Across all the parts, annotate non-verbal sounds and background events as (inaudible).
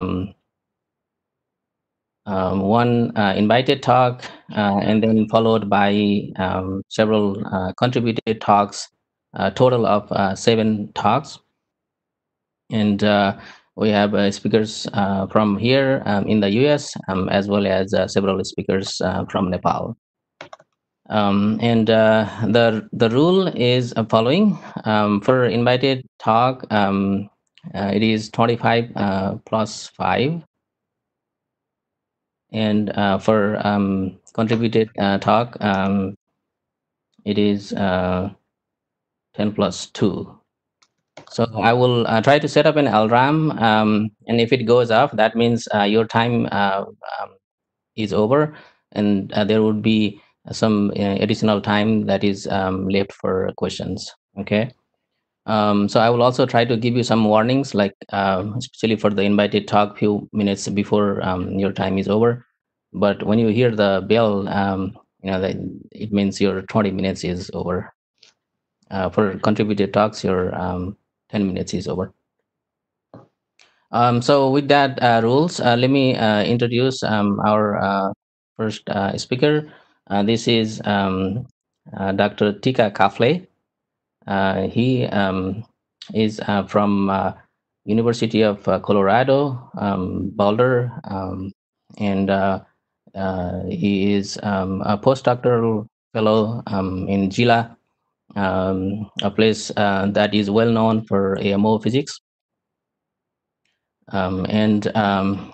um, um, one uh, invited talk, uh, and then followed by um, several uh, contributed talks, a total of uh, seven talks. And uh, we have uh, speakers from here um, in the US, um, as well as several speakers from Nepal. Um, and the the rule is following um, for invited talk. It is 25 plus 5 and uh, for um, contributed uh, talk, um, it is uh, 10 plus 2. So I will uh, try to set up an LRAM, um, and if it goes off, that means uh, your time uh, um, is over, and there would be some additional time that is um, left for questions. Okay. Um, so I will also try to give you some warnings, like uh, especially for the invited talk, few minutes before um, your time is over. But when you hear the bell, um, you know it means your 20 minutes is over. Uh, for contributed talks, your um, 10 minutes is over. Um, so with that uh, rules, uh, let me uh, introduce um, our uh, first speaker. this is Dr. Tika Kafle. Uh, he um, is uh, from uh, University of Colorado, um, Boulder, um, and he is um, a postdoctoral fellow um, in Jila, um, a place that is well known for AMO physics. and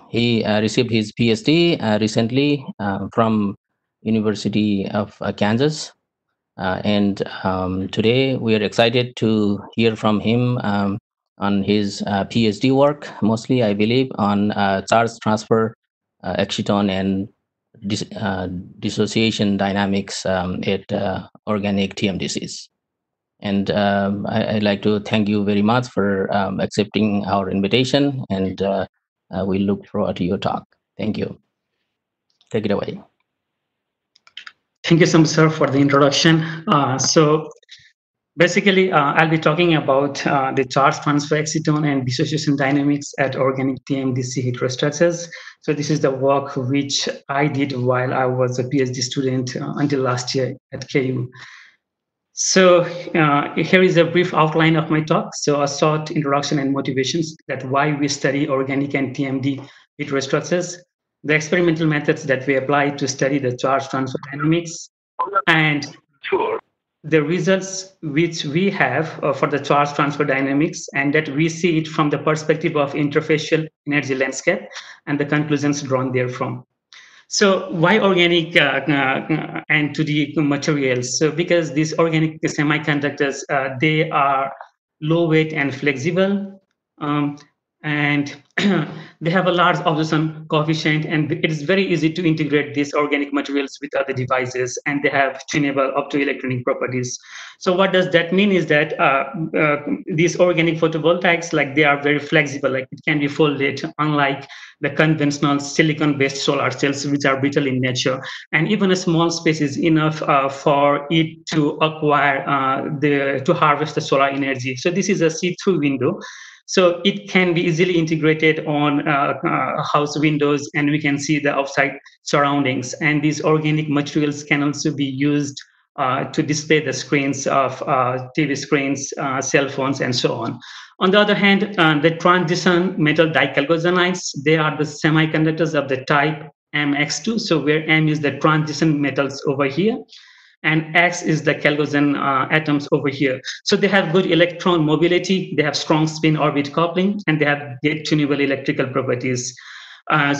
he received his PhD recently from University of Kansas uh, and um, today we are excited to hear from him um, on his uh, PhD work, mostly, I believe, on uh, charge transfer, uh, exciton, and dis uh, dissociation dynamics um, at uh, organic TMDCs. And um, I, would like to thank you very much for um, accepting our invitation, and we look forward to your talk. Thank you. Take it away. Thank you so much, for the introduction. Uh, so basically, uh, I'll be talking about uh, the charge transfer exciton and dissociation dynamics at organic TMDC heterostructures. So this is the work which I did while I was a PhD student uh, until last year at KU. So uh, here is a brief outline of my talk. So a short introduction and motivations that why we study organic and TMD heterostructures the experimental methods that we apply to study the charge transfer dynamics and sure. the results which we have uh, for the charge transfer dynamics and that we see it from the perspective of interfacial energy landscape and the conclusions drawn therefrom. So why organic uh, uh, and 2D materials? So because these organic semiconductors, uh, they are low weight and flexible. Um, and (clears throat) they have a large absorption coefficient and it is very easy to integrate these organic materials with other devices and they have tunable optoelectronic properties. So what does that mean is that uh, uh, these organic photovoltaics like they are very flexible like it can be folded unlike the conventional silicon based solar cells which are brittle in nature. And even a small space is enough uh, for it to acquire uh, the to harvest the solar energy. So this is a see-through window so it can be easily integrated on uh, uh, house windows and we can see the outside surroundings. And these organic materials can also be used uh, to display the screens of uh, TV screens, uh, cell phones, and so on. On the other hand, uh, the transition metal dichalcogenides, they are the semiconductors of the type MX2. So where M is the transition metals over here and X is the chalcogen uh, atoms over here. So they have good electron mobility, they have strong spin orbit coupling, and they have gate tunable electrical properties. Uh,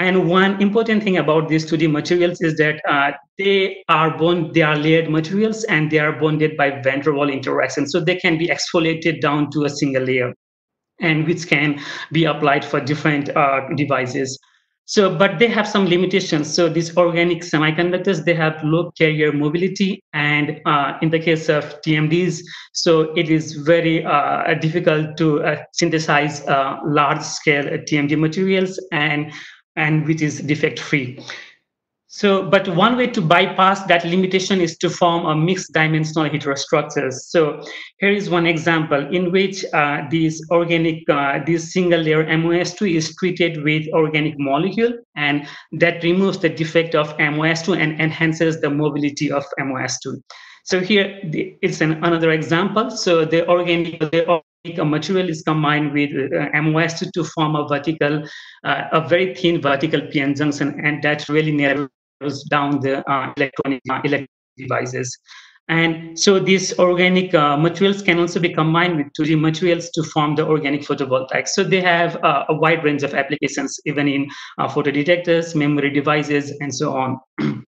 and one important thing about these 2D materials is that uh, they are bond, they are layered materials and they are bonded by van der Waals interaction. So they can be exfoliated down to a single layer and which can be applied for different uh, devices. So, but they have some limitations. So these organic semiconductors, they have low carrier mobility. And uh, in the case of TMDs, so it is very uh, difficult to uh, synthesize uh, large scale TMD materials and, and which is defect free. So, but one way to bypass that limitation is to form a mixed dimensional heterostructures. So here is one example in which uh, this organic, uh, this single layer MOS2 is treated with organic molecule and that removes the defect of MOS2 and enhances the mobility of MOS2. So here it's an, another example. So the organic, the organic material is combined with uh, MOS2 to form a vertical, uh, a very thin vertical PN junction, and that really narrows down the uh, electronic uh, electronic devices. And so these organic uh, materials can also be combined with 2D materials to form the organic photovoltaics. So they have uh, a wide range of applications, even in uh, photodetectors, memory devices, and so on. (clears throat)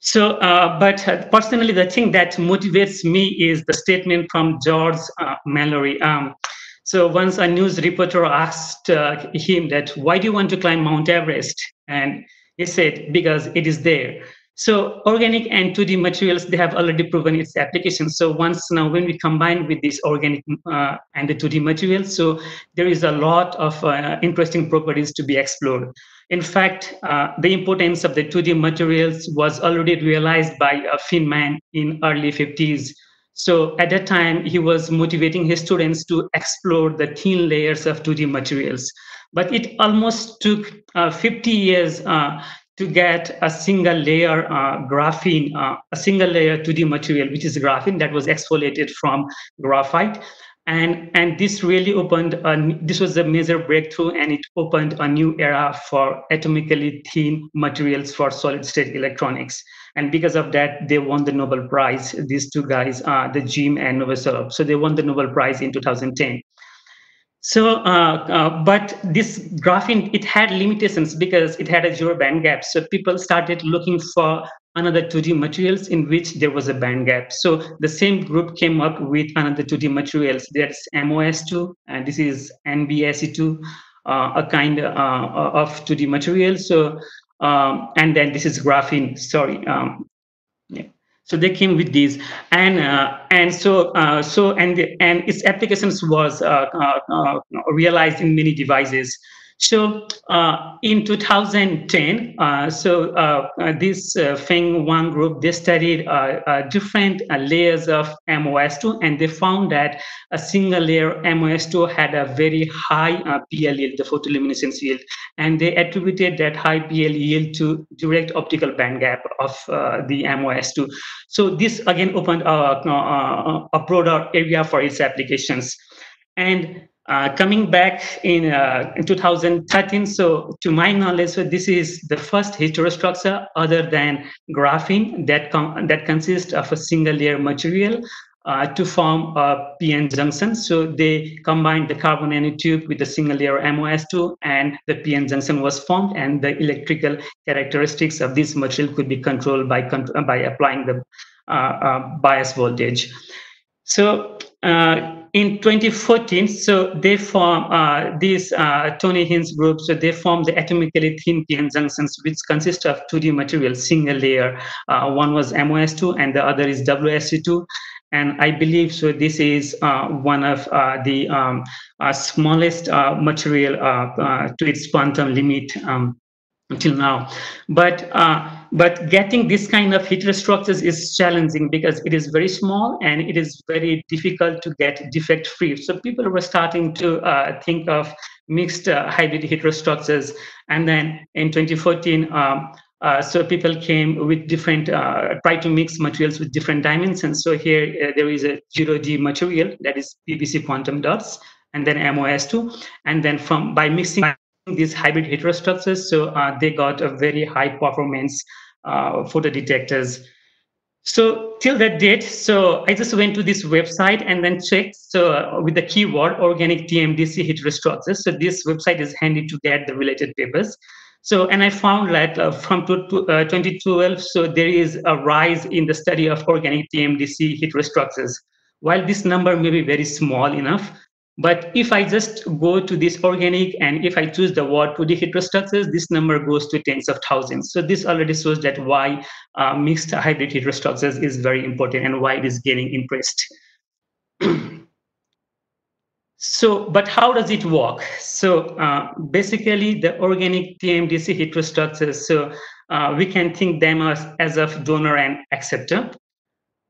so, uh, but personally, the thing that motivates me is the statement from George Mallory. Um, so once a news reporter asked him that, why do you want to climb Mount Everest? And said, because it is there. So organic and 2D materials, they have already proven its application. So once now when we combine with this organic uh, and the 2D materials, so there is a lot of uh, interesting properties to be explored. In fact, uh, the importance of the 2D materials was already realized by uh, Feynman in early 50s. So at that time, he was motivating his students to explore the thin layers of 2D materials. But it almost took uh, 50 years uh, to get a single layer uh, graphene, a single layer 2D material, which is graphene that was exfoliated from graphite. And, and this really opened, a, this was a major breakthrough and it opened a new era for atomically thin materials for solid state electronics. And because of that, they won the Nobel Prize, these two guys, uh, the Geim and Novoselov. So they won the Nobel Prize in 2010. So, uh, uh, but this graphene, it had limitations because it had a zero band gap. So people started looking for another 2D materials in which there was a band gap. So the same group came up with another 2D materials. There's MOS2, and this is NBSE2, uh, a kind uh, of 2D material. So, um, and then this is graphene, sorry. Um, yeah so they came with these. And uh, and so uh, so and and its applications was uh, uh, uh realized in many devices so uh, in 2010, uh, so uh, uh this uh, Feng Wang group, they studied uh, different layers of MOS2 and they found that a single layer MOS2 had a very high PL yield, the photoluminescence yield. And they attributed that high PL yield to direct optical band gap of the MOS2. So this again opened a, a broader area for its applications. And uh, coming back in, uh, in 2013, so to my knowledge, so this is the first heterostructure other than graphene that, that consists of a single layer material uh, to form a PN junction. So they combined the carbon nanotube with the single layer MOS2 and the PN junction was formed and the electrical characteristics of this material could be controlled by, by applying the uh, uh, bias voltage. So in 2014, so they form uh, these uh, Tony Heinz groups. So they form the atomically thin PN junctions, which consist of 2D materials, single layer. Uh, one was MOS2 and the other is WSE2. And I believe so. This is uh, one of uh, the um, uh, smallest material to its quantum limit um, until now. But but getting this kind of heterostructures is challenging because it is very small and it is very difficult to get defect free. So people were starting to uh, think of mixed uh, hybrid heterostructures. And then in 2014, um, uh, so people came with different, uh, try to mix materials with different dimensions. So here uh, there is a 0D material that is PbS quantum dots and then MOS2. And then from by mixing these hybrid heterostructures, so uh, they got a very high performance uh, photo detectors. So till that date, so I just went to this website and then checked so uh, with the keyword organic TMDC heterostructures. So this website is handy to get the related papers. So, and I found that uh, from to, uh, 2012, so there is a rise in the study of organic TMDC heterostructures. While this number may be very small enough, but if I just go to this organic and if I choose the word 2D heterostructures, this number goes to tens of thousands. So this already shows that why uh, mixed hybrid heterostructures is very important and why it is gaining interest. (clears throat) So, but how does it work? So, uh, basically, the organic TMDC heterostructures, so uh, we can think them as, as of donor and acceptor.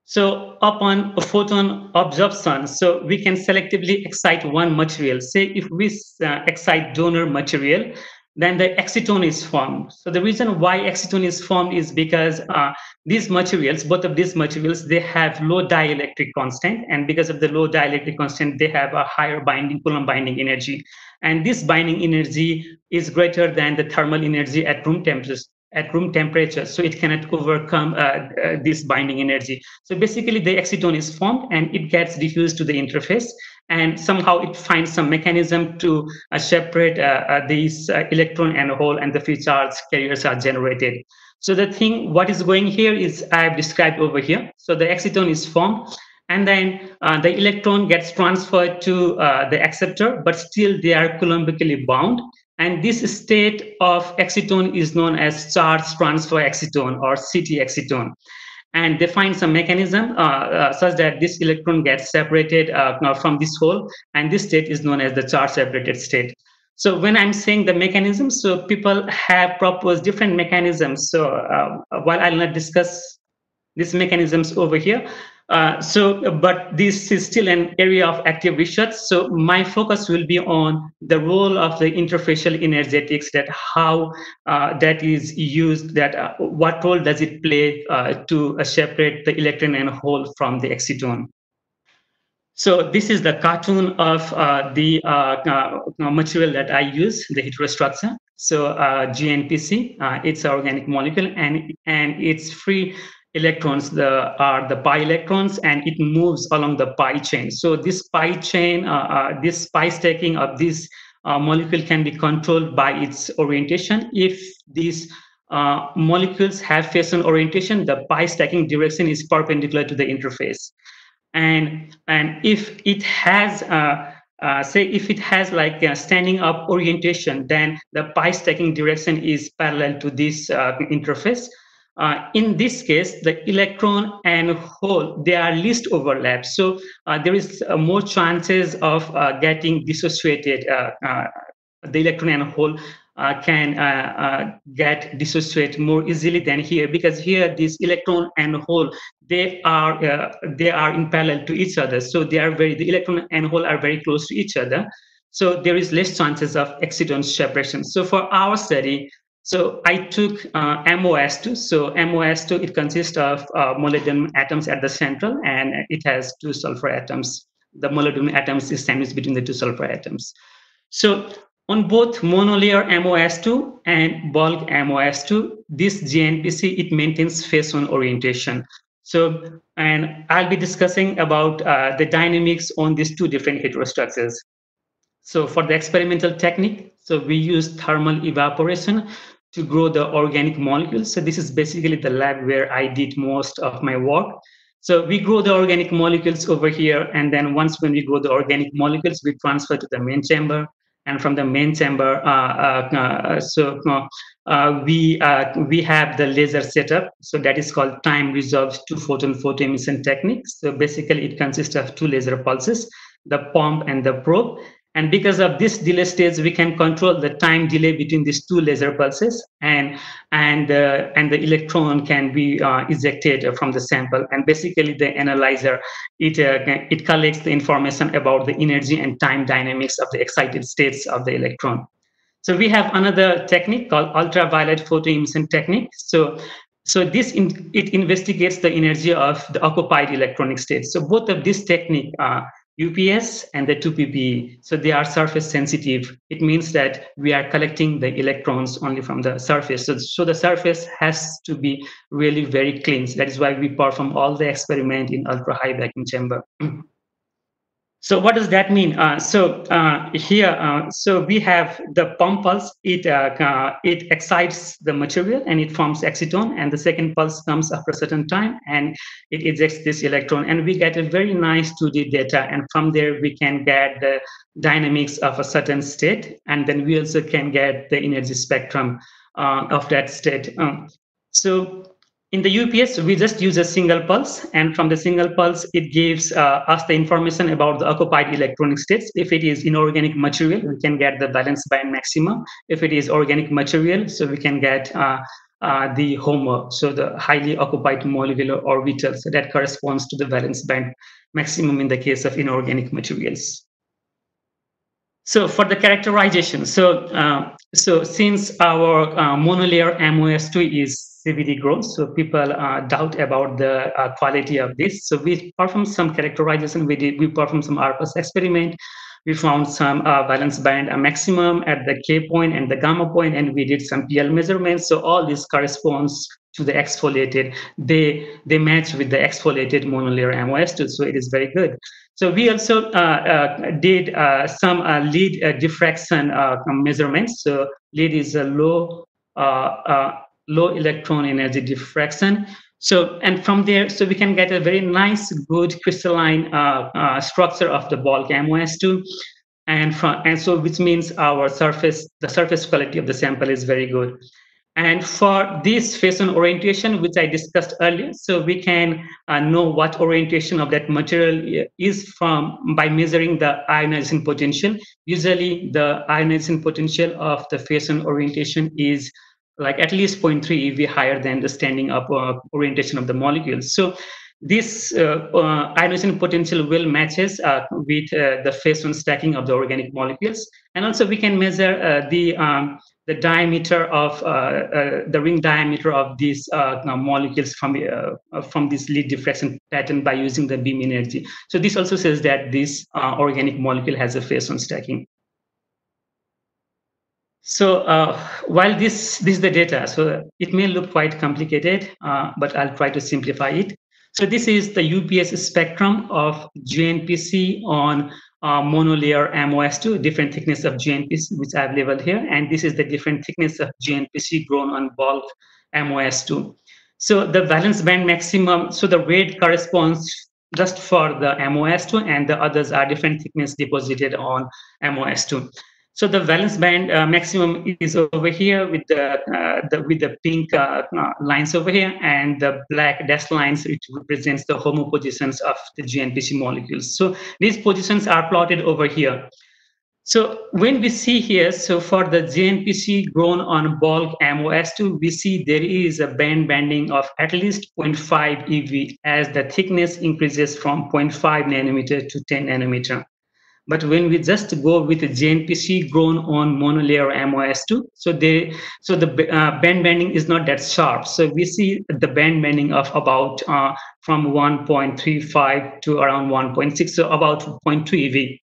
So upon a photon absorption, so we can selectively excite one material. Say if we uh, excite donor material, then the exciton is formed. So the reason why exciton is formed is because uh, these materials, both of these materials, they have low dielectric constant, and because of the low dielectric constant, they have a higher binding Coulomb binding energy, and this binding energy is greater than the thermal energy at room temperature at room temperature, so it cannot overcome uh, uh, this binding energy. So basically, the exciton is formed and it gets diffused to the interface, and somehow it finds some mechanism to uh, separate uh, uh, these uh, electron and hole, and the free charge carriers are generated. So the thing, what is going here is I have described over here. So the exciton is formed, and then the electron gets transferred to the acceptor, but still they are coulombically bound and this state of exciton is known as charge transfer exciton or CT exciton. And they find some mechanism uh, uh, such that this electron gets separated uh, from this hole, and this state is known as the charge separated state. So when I'm saying the mechanism, so people have proposed different mechanisms. So uh, while I'll not discuss these mechanisms over here, uh, so, but this is still an area of active research. So my focus will be on the role of the interfacial energetics, that how uh, that is used, that uh, what role does it play uh, to uh, separate the electron and hole from the exciton. So this is the cartoon of the material that I use, the heterostructure. So ZnPc, it's an organic molecule and, and it's free electrons the, are the pi electrons and it moves along the pi chain. So this pi chain, uh, uh, this pi stacking of this uh, molecule can be controlled by its orientation. If these uh, molecules have face-on orientation, the pi stacking direction is perpendicular to the interface. And, and if it has uh, uh, say if it has like a standing up orientation, then the pi stacking direction is parallel to this interface. Uh, in this case, the electron and hole, they are least overlap. So uh, there is uh, more chances of uh, getting dissociated. Uh, the electron and hole can get dissociated more easily than here because here this electron and hole they are they are in parallel to each other. So they are very the electron and hole are very close to each other. So there is less chances of exciton separation. So for our study, so I took uh, MOS2. So MOS2, it consists of uh, molybdenum atoms at the central, and it has two sulfur atoms. The molybdenum atoms is sandwiched between the two sulfur atoms. So on both monolayer MOS2 and bulk MOS2, this ZnPc, it maintains face-on orientation. So, and I'll be discussing about uh, the dynamics on these two different heterostructures. So for the experimental technique, so we use thermal evaporation to grow the organic molecules. So this is basically the lab where I did most of my work. So we grow the organic molecules over here, and then once when we grow the organic molecules, we transfer to the main chamber, and from the main chamber, uh, uh, uh so uh, we uh, we have the laser setup. So that is called time resolved two photon photo emission technique. So basically, it consists of two laser pulses, the pump and the probe, and because of this delay stage, we can control the time delay between these two laser pulses, and and uh, and the electron can be uh, ejected from the sample. And basically, the analyzer it uh, it collects the information about the energy and time dynamics of the excited states of the electron. So we have another technique called ultraviolet photoemission technique. So so this in, it investigates the energy of the occupied electronic states. So both of these technique uh, UPS and the 2PPE. So they are surface sensitive. It means that we are collecting the electrons only from the surface. So, so the surface has to be really very clean. So that is why we perform all the experiment in ultra high vacuum chamber. (clears throat) So what does that mean? Uh, so uh, here, uh, so we have the pump pulse. It uh, uh, it excites the material and it forms exciton, and the second pulse comes after a certain time and it ejects this electron, and we get a very nice 2D data, and from there we can get the dynamics of a certain state, and then we also can get the energy spectrum uh, of that state. Um, so in the UPS, we just use a single pulse, and from the single pulse, it gives uh, us the information about the occupied electronic states. If it is inorganic material, we can get the valence band maximum. If it is organic material, so we can get uh, uh, the HOMO, so the highly occupied molecular orbital. So that corresponds to the valence band maximum in the case of inorganic materials. So for the characterization, so uh, so since our uh, monolayer MOS2 is CVD grown, so people uh, doubt about the uh, quality of this. So we performed some characterization. We did we performed some ARPES experiment. We found some uh, valence band a maximum at the K point and the gamma point, and we did some PL measurements. So all this corresponds to the exfoliated. They they match with the exfoliated monolayer MOS2, so it is very good. So we also uh, uh, did uh, some LEED diffraction measurements. So LEED is a low low electron energy diffraction. So, and from there, so we can get a very nice, good crystalline uh, uh, structure of the bulk MOS2. And from, and so which means our surface, the surface quality of the sample is very good. And for this face-on orientation, which I discussed earlier, so we can uh, know what orientation of that material is from by measuring the ionization potential. Usually the ionization potential of the face-on orientation is like at least 0.3 EV higher than the standing up uh, orientation of the molecules. So this uh, uh, ionization potential will matches uh, with uh, the face-on stacking of the organic molecules. And also we can measure uh, the um, the diameter of the ring diameter of these molecules from from this LEED diffraction pattern by using the beam energy. So this also says that this organic molecule has a face-on stacking. So uh, while this, this is the data, so it may look quite complicated, uh, but I'll try to simplify it. So this is the UPS spectrum of ZnPc on uh, monolayer MOS2, different thickness of ZnPc, which I've labeled here. And this is the different thickness of ZnPc grown on bulk MOS2. So the valence band maximum, so the red corresponds just for the MOS2 and the others are different thickness deposited on MOS2. So the valence band uh, maximum is over here with the, uh, the with the pink uh, uh lines over here, and the black dashed lines which represents the HOMO positions of the ZnPc molecules. So these positions are plotted over here. So when we see here, so for the ZnPc grown on bulk MOS2, we see there is a band bending of at least 0.5 EV as the thickness increases from 0.5 nanometer to 10 nanometer. But when we just go with ZnPc grown on monolayer MOS2, so they so the uh, band bending is not that sharp. So we see the band bending of about uh, from 1.35 to around 1.6, so about 0.2 EV.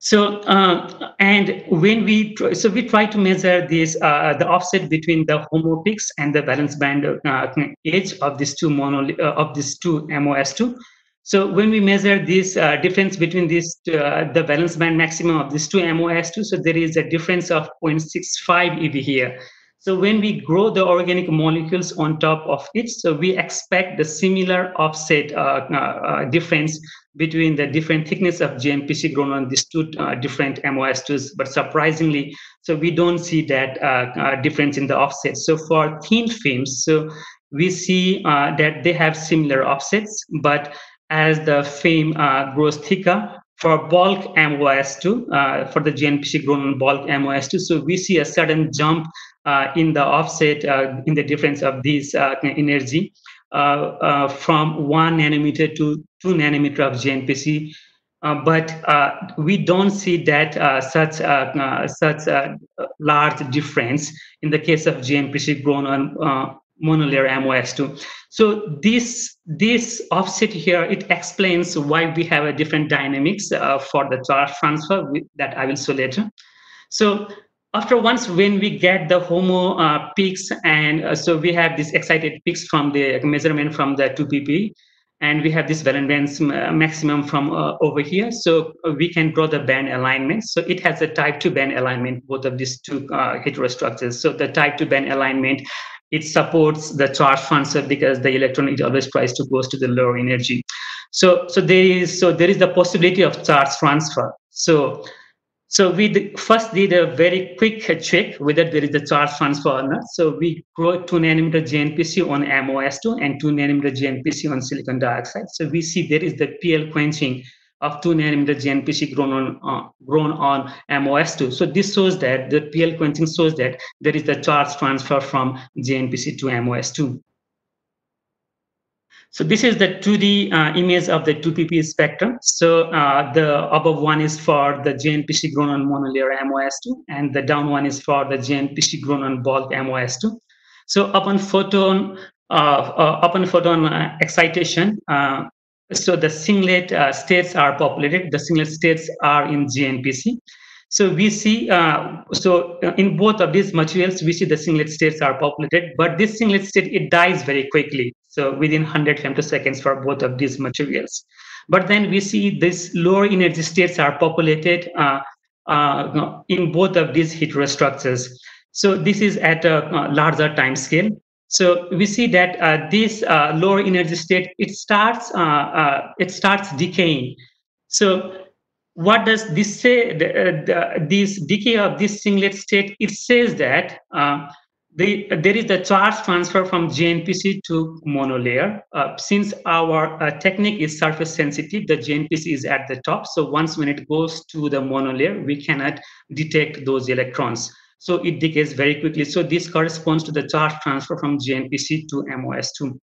So uh, and when we so we try to measure this uh, the offset between the HOMO peaks and the valence band uh, edge of these two mono uh, of these two MOS2. So when we measure this uh, difference between this, uh, the valence band maximum of these two MOS2, so there is a difference of 0.65 eV here. So when we grow the organic molecules on top of it, so we expect the similar offset uh, uh, uh difference between the different thickness of ZnPc grown on these two uh, different MOS2s. But surprisingly, so we don't see that difference in the offset. So for thin films, so we see that they have similar offsets, but as the film uh, grows thicker for bulk MOS2, uh, for the ZnPc grown on bulk MOS2. So we see a sudden jump uh, in the offset, uh, in the difference of this uh, energy uh, from one nanometer to two nanometer of ZnPc. but we don't see that such such a large difference in the case of ZnPc grown on monolayer MOS2. So this this offset here it explains why we have a different dynamics uh, for the charge transfer that I will show later. So after once when we get the HOMO uh, peaks and uh, so we have these excited peaks from the measurement from the 2pp and we have this valence bands maximum from uh, over here so we can draw the band alignment so it has a type 2 band alignment both of these two uh, heterostructures so the type 2 band alignment it supports the charge transfer because the electron it always tries to goes to the lower energy so so there is so there is the possibility of charge transfer so So we first did a very quick check whether there is a charge transfer or not. So we grow 2 nanometer ZnPc on MOS2 and 2 nanometer ZnPc on silicon dioxide. So we see there is the PL quenching of 2 nanometer ZnPc grown on uh, grown on MOS2. So this shows that the PL quenching shows that there is the charge transfer from ZnPc to MOS2. So this is the 2D uh, image of the 2PP spectrum. So uh, the above one is for the ZnPc grown on monolayer MOS2, and the down one is for the ZnPc grown on bulk MOS2. So upon photon, uh, uh upon photon uh, excitation, uh, so the singlet states are populated. The singlet states are in ZnPc. So we see, uh, so in both of these materials, we see the singlet states are populated, but this singlet state, it dies very quickly. So within 100 femtoseconds for both of these materials. But then we see these lower energy states are populated uh, uh, in both of these heterostructures. So this is at a larger time scale. So we see that uh, this uh, lower energy state, it starts, uh, it starts decaying. So what does this say? The, uh, the, this decay of this singlet state, it says that uh, the, there is a charge transfer from ZnPc to monolayer. Uh, since our uh, technique is surface sensitive, the ZnPc is at the top. So once when it goes to the monolayer, we cannot detect those electrons. So it decays very quickly. So this corresponds to the charge transfer from ZnPc to MOS2.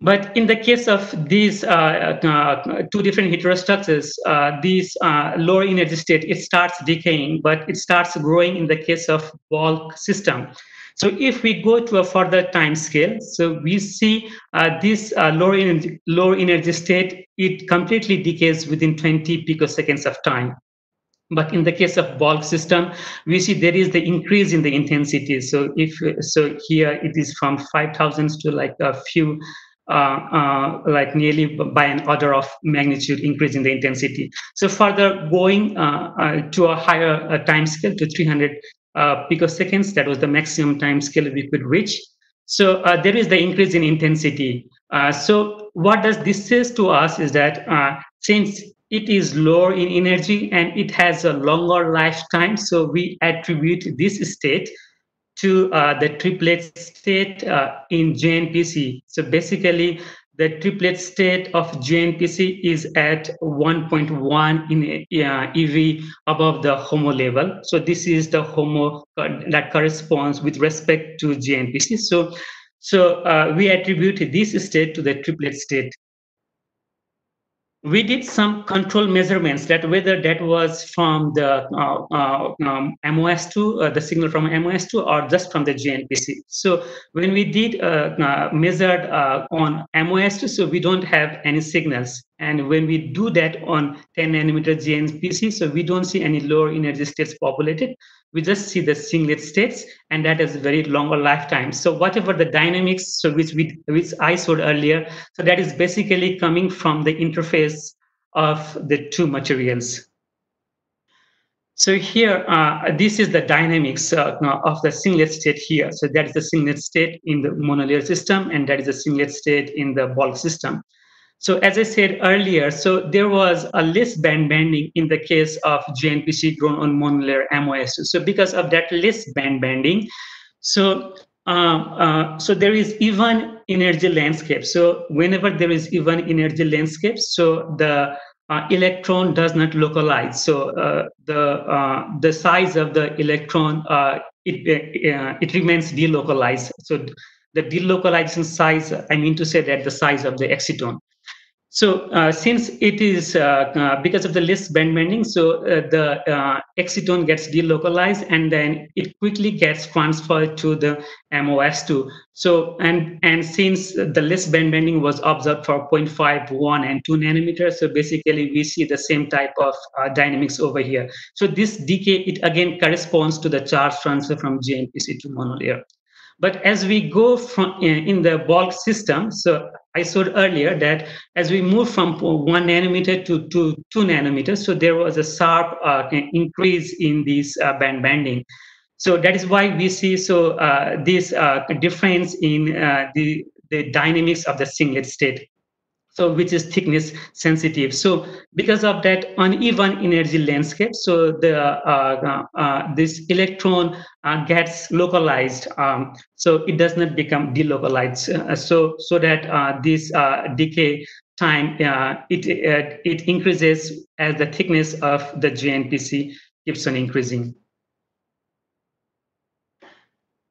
But in the case of these uh, uh, two different heterostructures, uh, these uh, lower energy state, it starts decaying, but it starts growing in the case of bulk system. So if we go to a further time scale, so we see uh, this uh, lower, energy, lower energy state, it completely decays within 20 picoseconds of time. But in the case of bulk system, we see there is the increase in the intensity. So if so, here it is from 5,000 to like a few uh, uh, like nearly by an order of magnitude increase in the intensity. So further going uh, to a higher time scale to 300 picoseconds, that was the maximum time scale we could reach. So there is the increase in intensity. so what does this says to us is that since it is lower in energy and it has a longer lifetime. So we attribute this state to uh, the triplet state uh, in ZnPc. So basically, the triplet state of ZnPc is at 1.1 in uh, EV above the HOMO level. So this is the HOMO that corresponds with respect to ZnPc. So, so uh, we attribute this state to the triplet state we did some control measurements that whether that was from the uh, uh, um, MOS2, uh, the signal from MOS2, or just from the ZnPc. So when we did uh, uh, measured uh, on MOS2, so we don't have any signals. And when we do that on 10 nanometer ZnPc, so we don't see any lower energy states populated. We just see the singlet states, and that has very longer lifetime. So whatever the dynamics, so which we which I showed earlier, so that is basically coming from the interface of the two materials. So here, uh, this is the dynamics uh, of the singlet state here. So that is the singlet state in the monolayer system, and that is the singlet state in the bulk system. So as I said earlier, so there was a list band bending in the case of ZnPc grown on monolayer MOS. So because of that list band bending, so uh, uh, so there is even energy landscape. So whenever there is even energy landscape, so the uh, electron does not localize. So uh, the uh, the size of the electron uh, it it remains delocalized. So the delocalization size, I mean to say that the size of the exciton. So uh, since it is uh, uh, because of the less band bending, so uh, the uh, exciton gets delocalized and then it quickly gets transferred to the MOS2. So and and since the less band bending was observed for 0.51 and 2 nanometers, so basically we see the same type of uh, dynamics over here. So this decay, it again corresponds to the charge transfer from ZnPc to monolayer. But as we go from in the bulk system, so I showed earlier that as we move from one nanometer to, to two nanometers, so there was a sharp uh, increase in this uh, band bending. So that is why we see so uh, this uh, difference in uh, the, the dynamics of the singlet state. So which is thickness sensitive. So because of that uneven energy landscape so the uh, uh, uh, this electron uh, gets localized um, so it does not become delocalized. Uh, so so that uh, this decay time it it increases as the thickness of the ZnPc keeps on increasing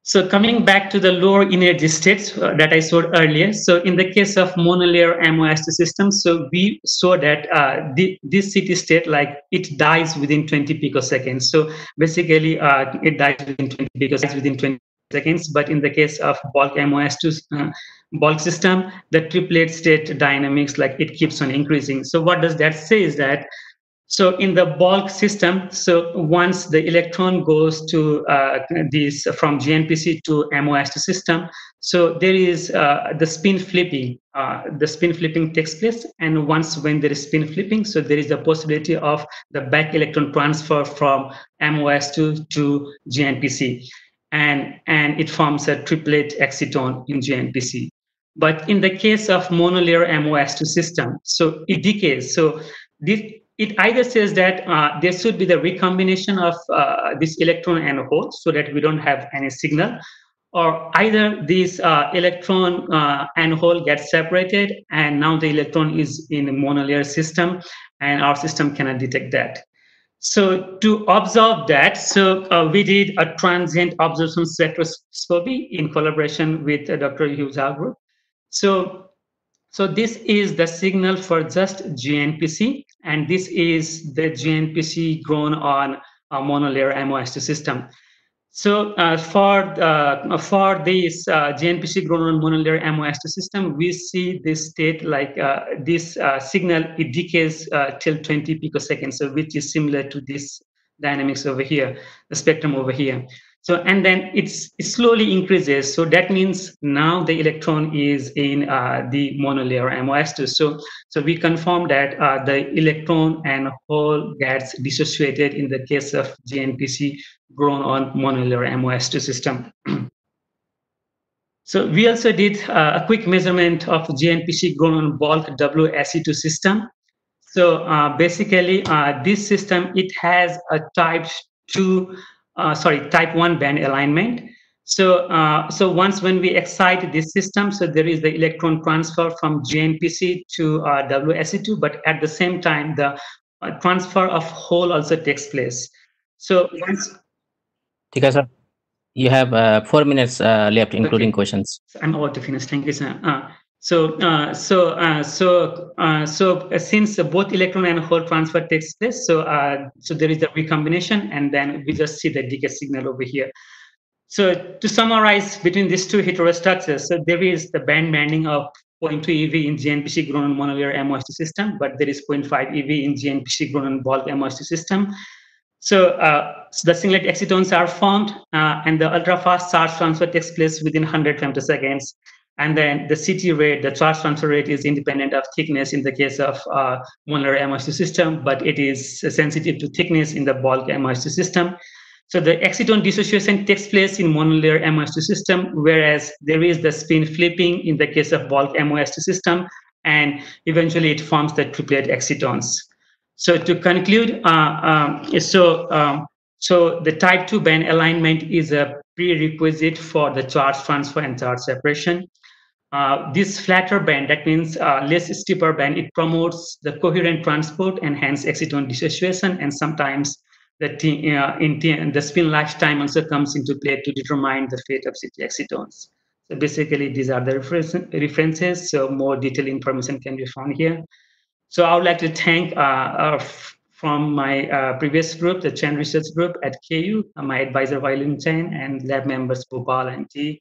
so coming back to the lower energy states uh, that I showed earlier. So in the case of monolayer MOS2 systems, so we saw that uh, the, this CT state, like it dies within 20 picoseconds. So basically uh, it dies within 20 picoseconds within 20 seconds. But in the case of bulk MOS2 uh, bulk system, the triplet state dynamics, like it keeps on increasing. So what does that say is that so in the bulk system, so once the electron goes to uh, this from ZnPc to MOS2 system, so there is uh, the spin flipping. Uh, the spin flipping takes place, and once when there is spin flipping, so there is the possibility of the back electron transfer from MOS to to ZnPc, and and it forms a triplet exciton in ZnPc. But in the case of monolayer MOS2 system, so it decays. So this it either says that uh, there should be the recombination of uh, this electron and hole so that we don't have any signal or either this uh, electron uh, and hole get separated and now the electron is in a monolayer system and our system cannot detect that. So to observe that so uh, we did a transient absorption spectroscopy in collaboration with uh, dr Hui Zhao group so so this is the signal for just ZnPc, and this is the ZnPc grown on a monolayer MOS2 system. So uh, for uh, for this uh, ZnPc grown on monolayer MOS2 system, we see this state like uh, this uh, signal it decays uh, till 20 picoseconds, so which is similar to this dynamics over here, the spectrum over here. So, and then it's, it slowly increases. So that means now the electron is in uh, the monolayer MOS2. So, so we confirm that uh, the electron and hole gets dissociated in the case of ZnPc grown on monolayer MOS2 system. (clears throat) so we also did uh, a quick measurement of ZnPc grown on bulk WSE2 system. So uh, basically, uh, this system, it has a type 2 uh, sorry, type 1 band alignment. So, uh, so once when we excite this system, so there is the electron transfer from ZnPc to uh, WSE2, but at the same time, the uh, transfer of hole also takes place. So once... Sir, you have uh, four minutes uh, left, including okay. questions. I'm about to finish. Thank you, sir. Uh, so, uh, so, uh, so, uh, so uh, since both electron and hole transfer takes place, so uh, so there is a recombination, and then we just see the decay signal over here. So to summarize between these two heterostructures, so there is the band bending of 0.2 EV in ZnPc grown monolayer MOS2 system, but there is 0.5 EV in ZnPc grown bulk MOS2 system. So, uh, so the singlet excitons are formed, and the ultra-fast charge transfer takes place within 100 femtoseconds. And then the CT rate, the charge transfer rate is independent of thickness in the case of uh, monolayer MOS2 system, but it is sensitive to thickness in the bulk MOS2 system. So the exciton dissociation takes place in monolayer MOS2 system, whereas there is the spin flipping in the case of bulk MOS2 system, and eventually it forms the triplet excitons. So to conclude, uh, um, so um, so the type 2 band alignment is a prerequisite for the charge transfer and charge separation. Uh, this flatter band, that means uh, less steeper band, it promotes the coherent transport and hence exciton dissociation. And sometimes the, t- uh, t- the spin lifetime also comes into play to determine the fate of CT excitons. So basically, these are the reference- references. So more detailed information can be found here. So I would like to thank uh, from my uh, previous group, the Chan Research Group at KU, my advisor Wai-Lun Chan, and lab members Bhopal and T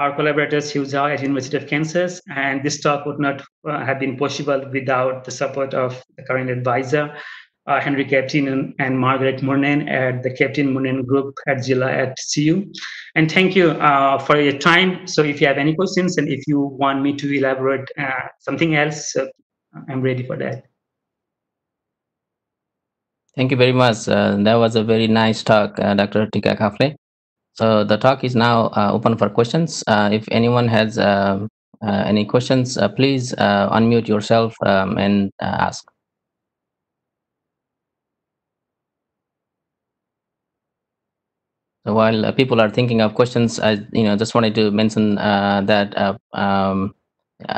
our collaborators Hui at University of Kansas, and this talk would not uh, have been possible without the support of the current advisor, uh, Henry Kapteyn and, and, Margaret Murnane at the Kapteyn Murnane Group at JILA at CU. And thank you uh, for your time. So if you have any questions and if you want me to elaborate uh, something else, uh, I'm ready for that. Thank you very much. Uh, that was a very nice talk, Dr. Tika Kafle. So the talk is now uh, open for questions. Uh, if anyone has uh, uh, any questions, uh, please uh, unmute yourself um, and uh, ask. So while people are thinking of questions, I you know just wanted to mention that um,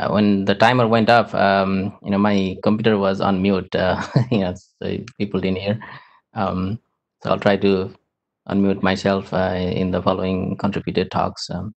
when the timer went up, um, you know my computer was on mute. (laughs) You know, so people didn't hear. Um, so I'll try to unmute myself uh, in the following contributed talks. Um.